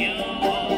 哟